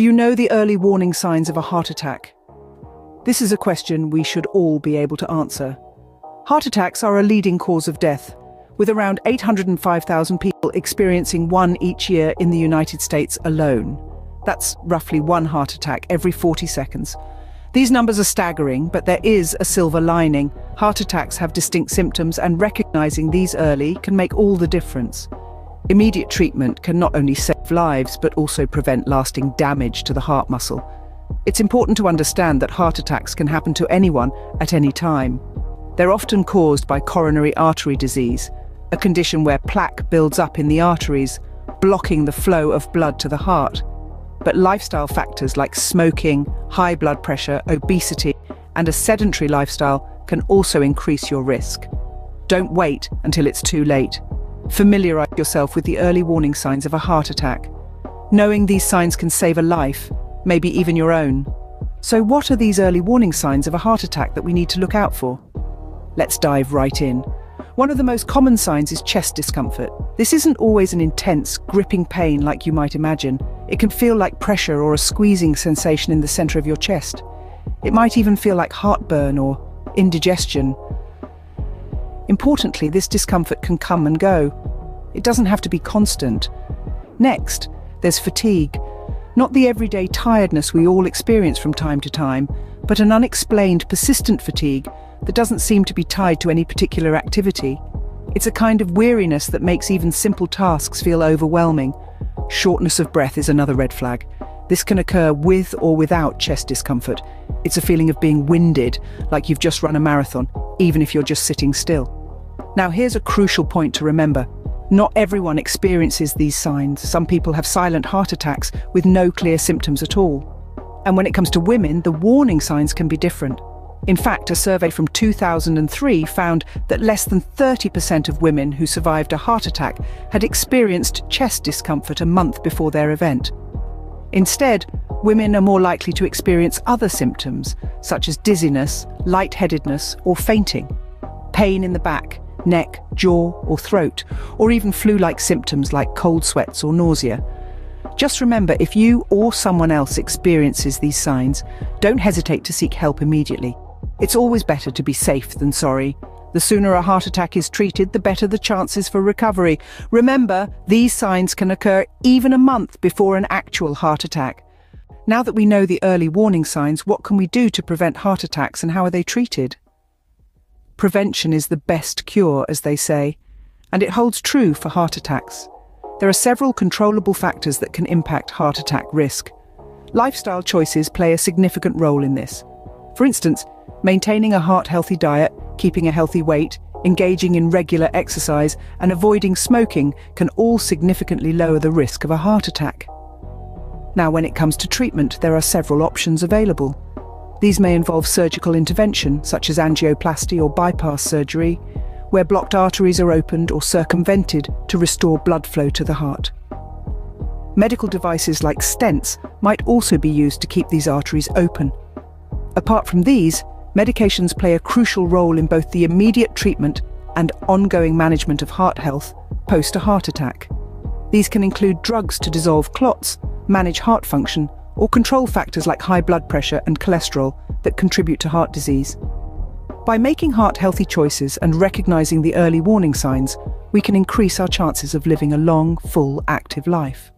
Do you know the early warning signs of a heart attack? This is a question we should all be able to answer. Heart attacks are a leading cause of death, with around 805,000 people experiencing one each year in the United States alone. That's roughly one heart attack every 40 seconds. These numbers are staggering, but there is a silver lining. Heart attacks have distinct symptoms, and recognizing these early can make all the difference. Immediate treatment can not only save lives, but also prevent lasting damage to the heart muscle. It's important to understand that heart attacks can happen to anyone at any time. They're often caused by coronary artery disease, a condition where plaque builds up in the arteries, blocking the flow of blood to the heart. But lifestyle factors like smoking, high blood pressure, obesity, and a sedentary lifestyle can also increase your risk. Don't wait until it's too late. Familiarize yourself with the early warning signs of a heart attack. Knowing these signs can save a life, maybe even your own. So what are these early warning signs of a heart attack that we need to look out for? Let's dive right in. One of the most common signs is chest discomfort. This isn't always an intense, gripping pain like you might imagine. It can feel like pressure or a squeezing sensation in the center of your chest. It might even feel like heartburn or indigestion. Importantly, this discomfort can come and go. It doesn't have to be constant. Next, there's fatigue. Not the everyday tiredness we all experience from time to time, but an unexplained, persistent fatigue that doesn't seem to be tied to any particular activity. It's a kind of weariness that makes even simple tasks feel overwhelming. Shortness of breath is another red flag. This can occur with or without chest discomfort. It's a feeling of being winded, like you've just run a marathon, even if you're just sitting still. Now here's a crucial point to remember. Not everyone experiences these signs. Some people have silent heart attacks with no clear symptoms at all. And when it comes to women, the warning signs can be different. In fact, a survey from 2003 found that less than 30% of women who survived a heart attack had experienced chest discomfort a month before their event. Instead, women are more likely to experience other symptoms, such as dizziness, lightheadedness, or fainting, pain in the back, neck, jaw, or throat, or even flu-like symptoms like cold sweats or nausea. Just remember, if you or someone else experiences these signs, don't hesitate to seek help immediately. It's always better to be safe than sorry. The sooner a heart attack is treated, the better the chances for recovery. Remember, these signs can occur even a month before an actual heart attack. Now that we know the early warning signs, what can we do to prevent heart attacks and how are they treated? Prevention is the best cure, as they say, and it holds true for heart attacks. There are several controllable factors that can impact heart attack risk. Lifestyle choices play a significant role in this. For instance, maintaining a heart-healthy diet, keeping a healthy weight, engaging in regular exercise, and avoiding smoking can all significantly lower the risk of a heart attack. Now, when it comes to treatment, there are several options available. These may involve surgical intervention, such as angioplasty or bypass surgery, where blocked arteries are opened or circumvented to restore blood flow to the heart. Medical devices like stents might also be used to keep these arteries open. Apart from these, medications play a crucial role in both the immediate treatment and ongoing management of heart health post a heart attack. These can include drugs to dissolve clots, manage heart function, or control factors like high blood pressure and cholesterol that contribute to heart disease. By making heart-healthy choices and recognizing the early warning signs, we can increase our chances of living a long, full, active life.